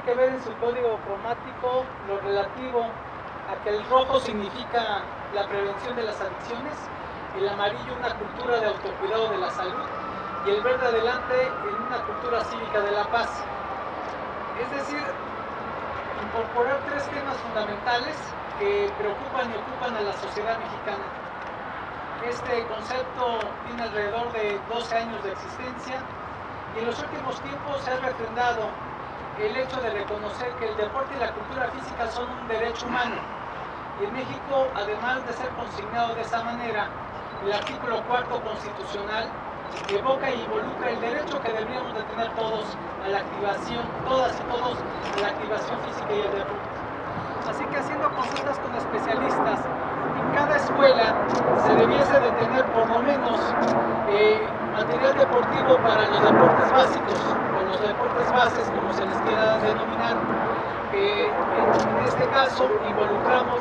tiene que ver en su código cromático lo relativo a que el rojo significa la prevención de las adicciones, el amarillo una cultura de autocuidado de la salud y el verde adelante en una cultura cívica de la paz. Es decir, incorporar tres temas fundamentales que preocupan y ocupan a la sociedad mexicana. Este concepto tiene alrededor de 12 años de existencia y en los últimos tiempos se ha refrendado el hecho de reconocer que el deporte y la cultura física son un derecho humano. Y en México, además de ser consignado de esa manera, el artículo cuarto constitucional evoca y involucra el derecho que deberíamos de tener todos a la activación, todas y todos, a la activación física y el deporte. Así que haciendo consultas con especialistas, en se debiese de tener por lo menos eh, material deportivo para los deportes básicos o los deportes bases, como se les quiera denominar. Eh, en este caso involucramos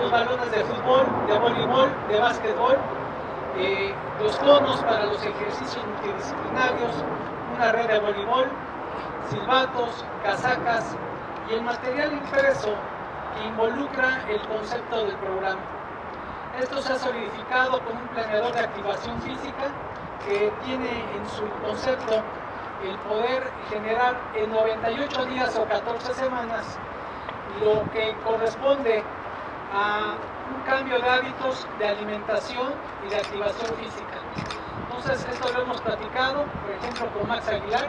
los balones de fútbol, de voleibol, de básquetbol, eh, los conos para los ejercicios multidisciplinarios, una red de voleibol, silbatos, casacas y el material impreso que involucra el concepto del programa. Esto se ha solidificado con un planeador de activación física que tiene en su concepto el poder generar en 98 días o 14 semanas lo que corresponde a un cambio de hábitos de alimentación y de activación física. Entonces, esto lo hemos platicado, por ejemplo, con Max Aguilar,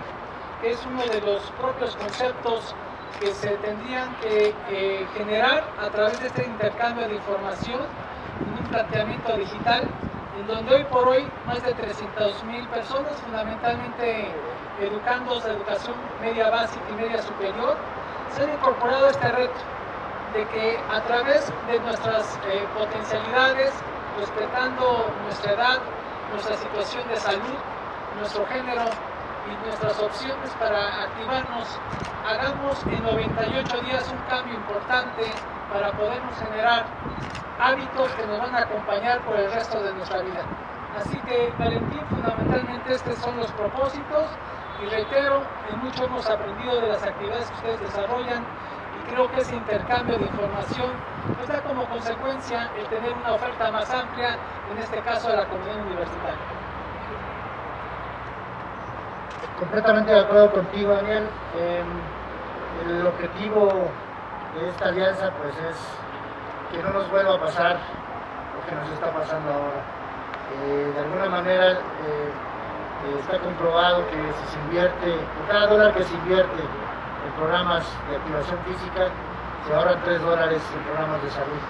que es uno de los propios conceptos que se tendrían que eh, generar a través de este intercambio de información en un planteamiento digital, en donde hoy por hoy más de 300 mil personas, fundamentalmente educandos de educación media básica y media superior, se han incorporado a este reto de que a través de nuestras eh, potencialidades, respetando nuestra edad, nuestra situación de salud, nuestro género y nuestras opciones para activarnos, hagamos en 98 días un cambio importante para podernos generar hábitos que nos van a acompañar por el resto de nuestra vida. Así que, Valentín, fundamentalmente estos son los propósitos y reitero, en mucho hemos aprendido de las actividades que ustedes desarrollan creo que ese intercambio de información nos da como consecuencia el tener una oferta más amplia, en este caso a la comunidad universitaria. Completamente de acuerdo contigo, Daniel. Em, el objetivo de esta alianza pues es que no nos vuelva a pasar lo que nos está pasando ahora. Eh, de alguna manera eh, está comprobado que si se invierte, cada dólar que se invierte en programas de activación física, se ahorran 3 dólares en programas de salud.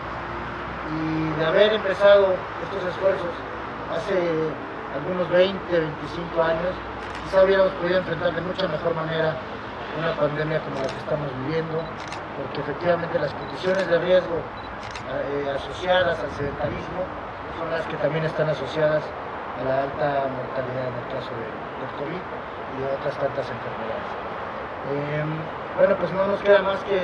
Y de haber empezado estos esfuerzos hace algunos 20, 25 años, quizá hubiéramos podido enfrentar de mucha mejor manera una pandemia como la que estamos viviendo, porque efectivamente las condiciones de riesgo eh, asociadas al sedentarismo son las que también están asociadas a la alta mortalidad en el caso del COVID y de otras tantas enfermedades. Em, bueno, pues no nos queda más que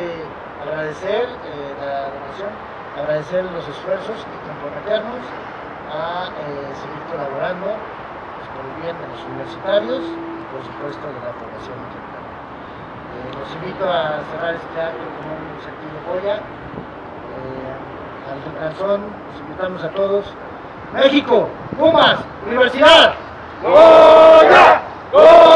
agradecer eh, la donación, agradecer los esfuerzos y comprometernos a eh, seguir colaborando pues, por el bien de los universitarios y por supuesto de la población los invito a cerrar este acto con un sentido joya. al canzón, los invitamos a todos. México, Pumas, Universidad. ¡Goya! ¡Goya!